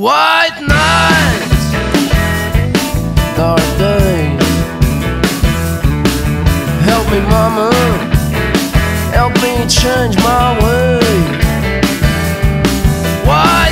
White nights, dark days. Help me, mama. Help me change my way. White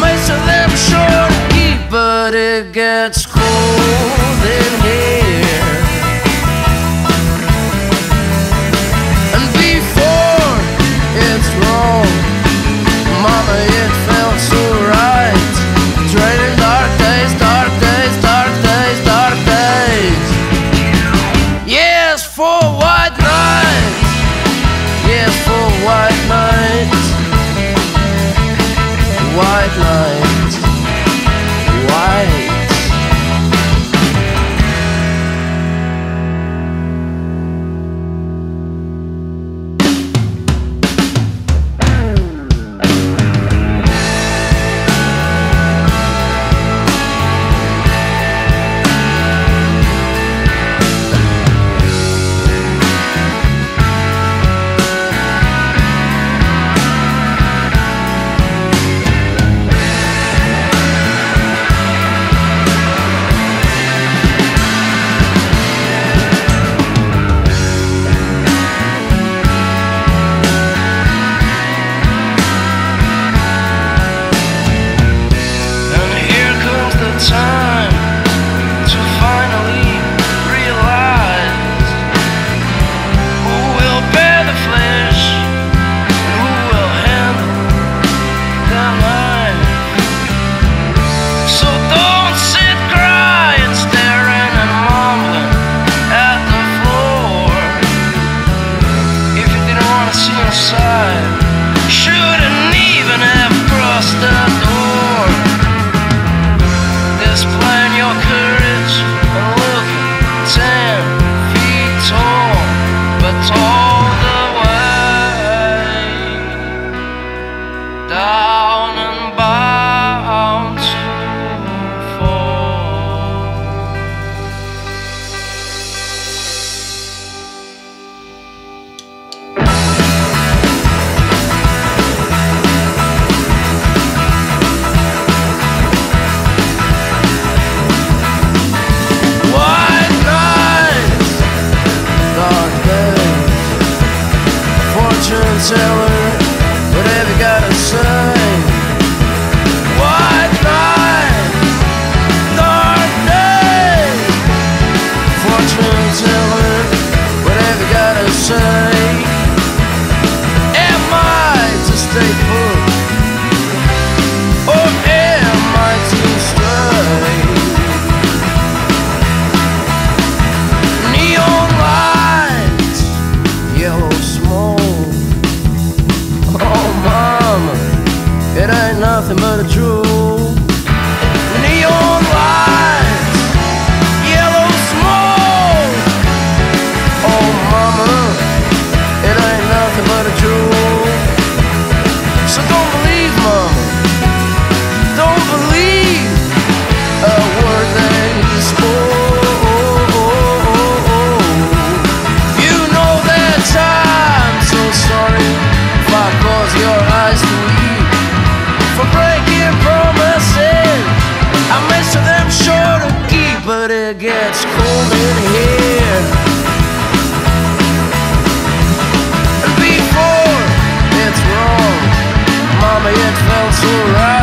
makes a little short to keep, but it gets cold in here. some of the truth. felt alright